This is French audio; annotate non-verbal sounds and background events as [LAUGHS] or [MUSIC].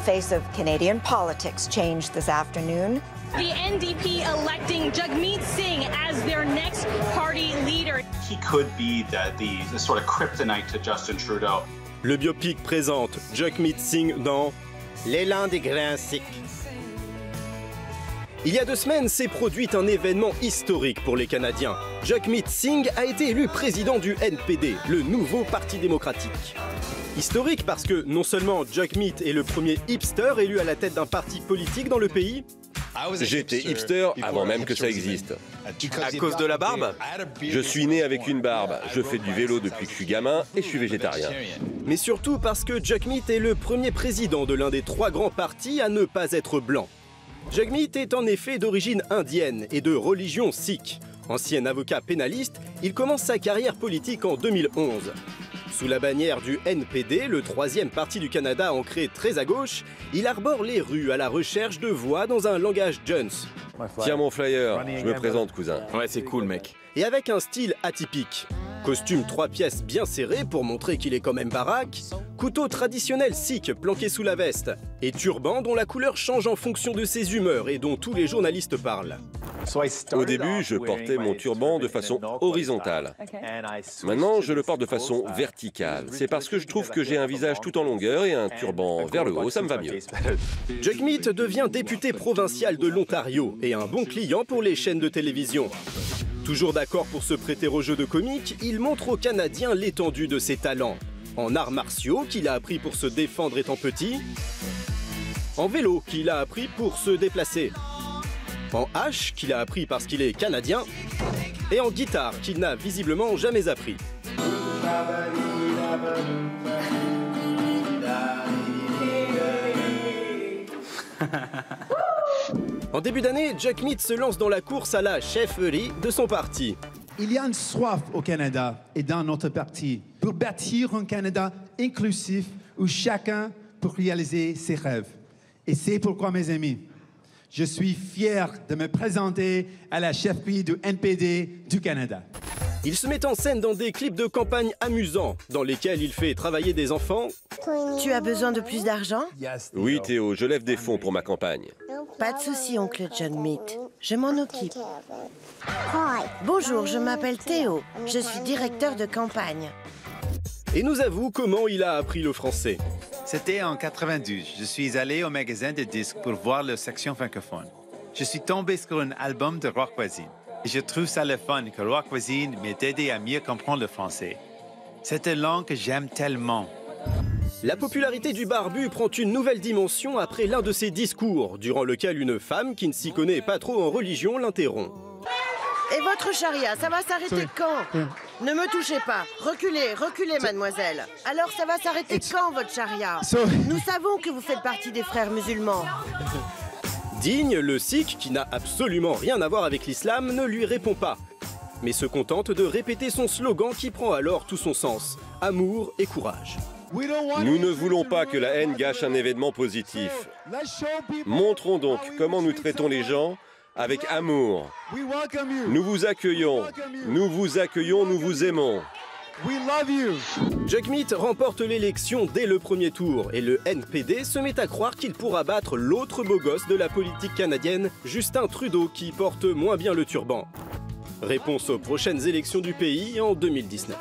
face of Canadian politics changed this afternoon. The NDP electing Jagmeet Singh as their next party leader. He could be the, the, the sort of kryptonite to Justin Trudeau. Le biopic présente Jagmeet Singh dans L'élan des grains secs. Il y a deux semaines s'est produit un événement historique pour les Canadiens. Jagmeet Singh a été élu président du NPD, le nouveau Parti démocratique. Historique parce que non seulement Jagmeet est le premier hipster élu à la tête d'un parti politique dans le pays, J'étais hipster avant même que ça existe. à cause de la barbe, Je suis né avec une barbe, je fais du vélo depuis que je suis gamin et je suis végétarien. mais surtout parce que Jagmeet est le premier président de l'un des trois grands partis à ne pas être blanc. Jagmeet est en effet d'origine indienne et de religion sikh. Ancien avocat pénaliste, il commence sa carrière politique en 2011. Sous la bannière du NPD, le troisième parti du Canada ancré très à gauche, il arbore les rues à la recherche de voix dans un langage Jones. Tiens mon flyer, je me présente cousin. Ouais, c'est cool, mec. Et avec un style atypique. Costume trois pièces bien serré pour montrer qu'il est quand même baraque, couteau traditionnel sikh planqué sous la veste, et turban dont la couleur change en fonction de ses humeurs et dont tous les journalistes parlent. Au début, je portais mon turban de façon horizontale. Maintenant, je le porte de façon verticale. C'est parce que je trouve que j'ai un visage tout en longueur et un turban vers le haut, ça me va mieux. Jagmeet devient député provincial de l'Ontario et un bon client pour les chaînes de télévision. Toujours d'accord pour se prêter au jeu de comique, il montre aux Canadiens l'étendue de ses talents. En arts martiaux, qu'il a appris pour se défendre étant petit. En vélo, qu'il a appris pour se déplacer. En hache, qu'il a appris parce qu'il est canadien. Et en guitare, qu'il n'a visiblement jamais appris. [LAUGHS] En début d'année, Jack Mead se lance dans la course à la chefferie de son parti. Il y a une soif au Canada et dans notre parti pour bâtir un Canada inclusif où chacun peut réaliser ses rêves. Et c'est pourquoi, mes amis, je suis fier de me présenter à la chefferie du NPD du Canada. Il se met en scène dans des clips de campagne amusants, dans lesquels il fait travailler des enfants, Tu as besoin de plus d'argent? Oui Théo, je lève des fonds pour ma campagne. Pas de souci, oncle John Meat. Je m'en occupe. Bonjour, je m'appelle Théo. Je suis directeur de campagne. et nous avoue comment il a appris le français. C'était en 92. Je suis allé au magasin de disques pour voir leur section francophone. Je suis tombé sur un album de Rock Voisine. Et je trouve ça le fun que Rock Voisine m'ait aidé à mieux comprendre le français. C'est une langue que j'aime tellement. La popularité du barbu prend une nouvelle dimension après l'un de ses discours, durant lequel une femme qui ne s'y connaît pas trop en religion l'interrompt. Et votre charia, ça va s'arrêter quand? Ne me touchez pas. Reculez, reculez, mademoiselle. Alors, ça va s'arrêter quand, votre charia Nous savons que vous faites partie des frères musulmans. Digne, le sikh, qui n'a absolument rien à voir avec l'islam, ne lui répond pas, mais se contente de répéter son slogan qui prend alors tout son sens amour et courage. Nous ne voulons pas que la haine gâche un événement positif. Montrons donc comment nous traitons les gens avec amour. Nous vous accueillons, nous vous accueillons, nous vous aimons. Jagmeet remporte l'élection dès le premier tour et le NPD se met à croire qu'il pourra battre l'autre beau gosse de la politique canadienne, Justin Trudeau, qui porte moins bien le turban. Réponse aux prochaines élections du pays en 2019.